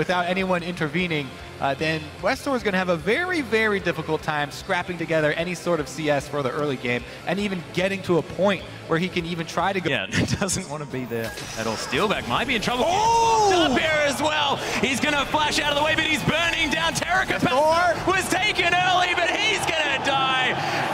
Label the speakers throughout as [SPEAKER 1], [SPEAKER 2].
[SPEAKER 1] without anyone intervening, uh, then Westdoor is going to have a very, very difficult time scrapping together any sort of CS for the early game and even getting to a point where he can even try to go.
[SPEAKER 2] Yeah, doesn't want to be there at all. Steelback might be in trouble.
[SPEAKER 1] Oh!
[SPEAKER 2] Up here as well. He's going to flash out of the way, but he's burning down. Terraka was taken early, but he's going to die.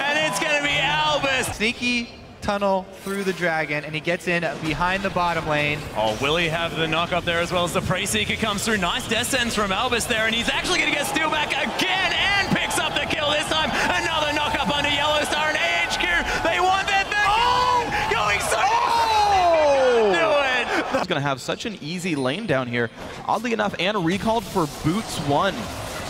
[SPEAKER 2] And it's going to be Albis.
[SPEAKER 1] Sneaky tunnel through the dragon and he gets in behind the bottom lane.
[SPEAKER 2] Oh, will he have the knock up there as well as the Prey Seeker comes through? Nice death sentence from Albis there, and he's actually going to get Steelback again and picks up the kill this time. Another knock up onto Yellow Star and AHQ. They want that third oh! going so oh! do it.
[SPEAKER 3] He's going to have such an easy lane down here. Oddly enough, and recalled for Boots 1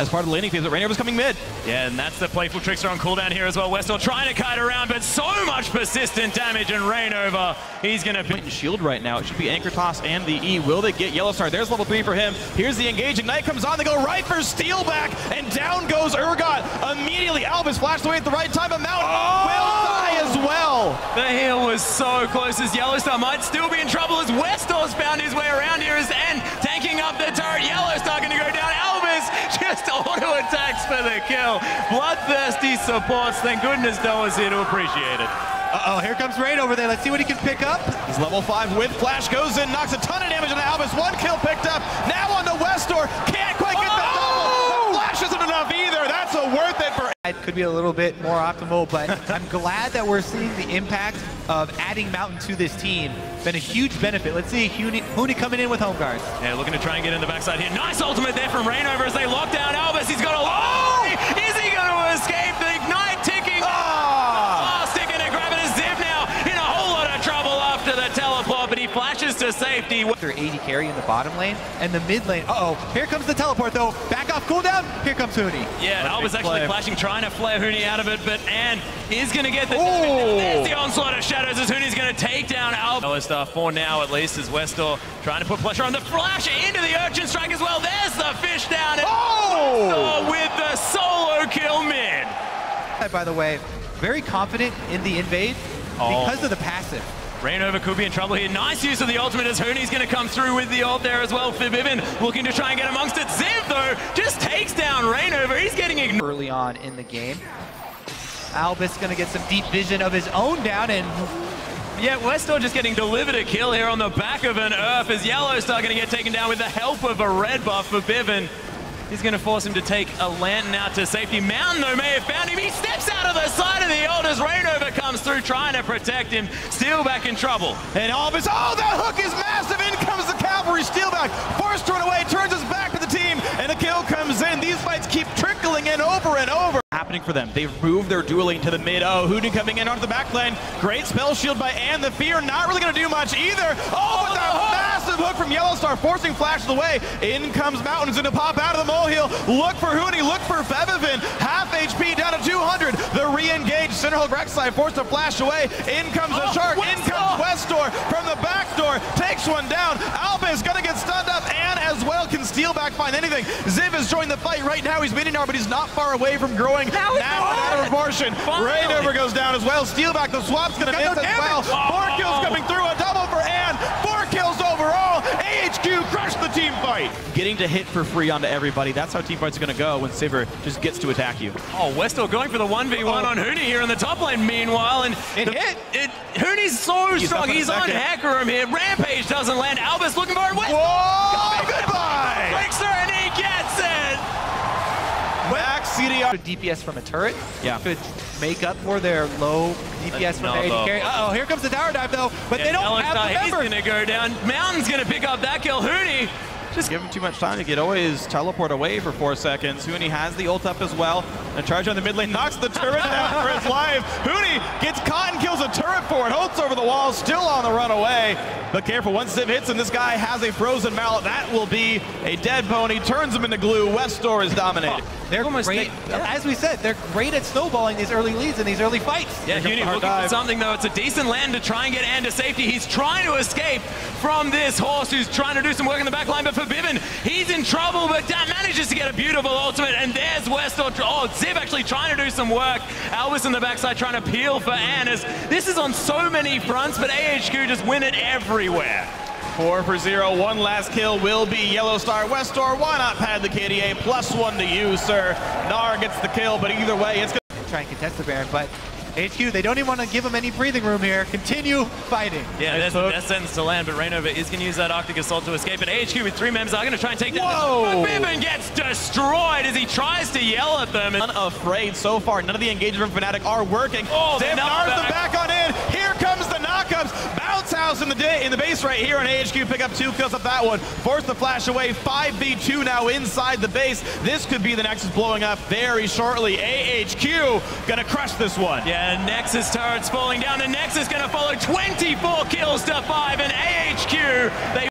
[SPEAKER 3] as part of the laning phase, but Rainier was coming mid.
[SPEAKER 2] Yeah, and that's the Playful Trickster on cooldown here as well. Westdoor trying to kite around, but so much persistent damage, and Reignover, he's going to...
[SPEAKER 3] And shield right now. It should be Anchor Toss and the E. Will they get Yellow Star? There's level 3 for him. Here's the engage. Ignite comes on. They go right for Steelback, and down goes Urgot. Immediately, Albis flashed away at the right time, but Mountain oh! will die as well.
[SPEAKER 2] The heal was so close as Yellowstar might still be in trouble as Westdoor's found his way around here as and tanking up the turret. Yellowstar going to go down. Albis just auto attacks for the kill. Bloodthirsty supports. Thank goodness Noah's here to appreciate it.
[SPEAKER 1] Uh-oh, here comes Reignover there. Let's see what he can pick up.
[SPEAKER 3] He's level 5 with Flash, goes in, knocks a ton of damage on the Albis. One kill picked up. Now on the West Door. Can't quite get the double. Oh! Flash isn't enough either. That's a worth it for...
[SPEAKER 1] Could be a little bit more optimal, but I'm glad that we're seeing the impact of adding Mountain to this team. Been a huge benefit. Let's see Huni, Huni coming in with home guards.
[SPEAKER 2] Yeah, looking to try and get in the backside here. Nice ultimate there from Reignover as they lock down Albis. To safety.
[SPEAKER 1] After 80 carry in the bottom lane and the mid lane. Uh-oh, here comes the teleport though. Back off cooldown. Here comes Huni.
[SPEAKER 2] Yeah, Albis actually flashing, trying to flare Huni out of it, but Ann is going to get the... Oh! There's the onslaught of shadows as Huni's going to take down Albis. Star uh, for now at least as Westdoor trying to put pressure on the flash into the Urchin Strike as well. There's the fish down. And
[SPEAKER 3] oh!
[SPEAKER 2] with the solo kill mid.
[SPEAKER 1] By the way, very confident in the invade oh. because of the passive.
[SPEAKER 2] Reignover could be in trouble here. Nice use of the ultimate as Huni's going to come through with the ult there as well. Febiven looking to try and get amongst it. Ziv, though, just takes down Reignover. He's getting ignored.
[SPEAKER 1] Early on in the game. Albis going to get some deep vision of his own down and
[SPEAKER 2] yeah, Westdoor just getting delivered a kill here on the back of an Earth as Yellowstar going to get taken down with the help of a red buff for Bivin. He's going to force him to take a lantern out to safety. Mountain, though, may have found him. He steps out of the side of the ult as Comes through trying to protect him. Steelback in trouble.
[SPEAKER 3] And all of his, oh, that hook is massive. In comes the cavalry. Steelback forced to run away, turns his back to the team, and the kill comes in. These fights keep trickling in over and over happening for them. They've moved their dueling to the mid. Oh, Hoodoo coming in onto the back lane. Great spell shield by Ann. The Fear not really going to do much either. Oh, but that oh! massive hook from Yellowstar forcing Flash away. In comes Mountains going to pop out of the molehill. Look for Huni, look for Febiven. Half HP down to 200. The re-engage. Centerhill Rek'Sai forced to flash away. In comes the
[SPEAKER 2] oh,
[SPEAKER 3] Shark. In comes Westdoor from the back door. Takes one down. Albis is going to get stunned up. and as well can Steelback find anything. Ziv has joined the fight right now. He's now, but he's not far away from growing. Now, now another proportion. Reignover goes down as well. Steelback, the swap's going to miss as well. Four kills coming through. A double for Ann. Four kills overall. AHQ crushed the team fight. Getting to hit for free onto everybody. That's how team fights are going to go when Sivir just gets to attack you.
[SPEAKER 2] Oh, Westdoor going for the 1v1 oh. on Huni here in the top lane meanwhile. And
[SPEAKER 1] it the, hit.
[SPEAKER 2] It, Huni's so He's strong. He's on Hacker him here. Rampage doesn't land. Albis looking for it. Westdoor.
[SPEAKER 3] Whoa, goodbye.
[SPEAKER 2] Breaks and he gets it.
[SPEAKER 3] Max CDR.
[SPEAKER 1] DPS from a turret.
[SPEAKER 3] Yeah.
[SPEAKER 1] Could make up for their low DPS from no, the AD carry. Uh oh here comes the tower dive though, but yeah, they don't Alex, have the uh.
[SPEAKER 2] He's gonna go down. Mountain's gonna pick up that kill. Huni
[SPEAKER 3] just give him too much time. to get always teleport away for four seconds. Huni has the ult up as well. And charge on the mid lane knocks the turret down for his life. Huni gets caught and kills a turret for it. Holtz over the wall, still on the run away. But careful, once Ziv hits him, this guy has a frozen mallet. That will be a dead pony. Turns him into glue. Westdoor is dominated.
[SPEAKER 1] They're almost great. Yeah. As we said, they're great at snowballing these early leads in these early fights.
[SPEAKER 2] Yeah, Huni looking dive. for something though. It's a decent land to try and get Ann to safety. He's trying to escape from this horse who's trying to do some work in the back line, but for Bivin, he's in trouble, but Dan manages to get a beautiful ultimate, and there's Westdoor. Oh, Ziv actually trying to do some work. Albis in the backside trying to peel for Ann. As this is on so many fronts, but AHQ just win it everywhere.
[SPEAKER 3] Four for zero. One last kill will be Yellow Star. Westdoor, why not pad the KDA? Plus one to you, sir. Gnar gets the kill, but either way, it's going to
[SPEAKER 1] Try and contest the Baron, but HQ, they don't even want to give him any breathing room here. Continue fighting.
[SPEAKER 2] Yeah,
[SPEAKER 3] Nice
[SPEAKER 2] there's the
[SPEAKER 3] hook.
[SPEAKER 2] best sentence to land, but Reignover is going to use that Arctic Assault to escape. And AHQ with three members are going to try and take that.
[SPEAKER 3] Whoa!
[SPEAKER 2] But Bivin gets destroyed as he tries to yell at them. And
[SPEAKER 3] unafraid so far. None of the engagement from Fnatic are working.
[SPEAKER 2] Oh, the
[SPEAKER 3] Dave Nars them
[SPEAKER 2] knockback.
[SPEAKER 3] back in the base right here on AHQ. Pick up two kills up that one. Force the flash away. 5v2 now inside the base. This could be the Nexus blowing up very shortly. AHQ gonna crush this one.
[SPEAKER 2] yeah, Nexus turrets falling down. The Nexus to follow 24 kills to five. And AHQ, they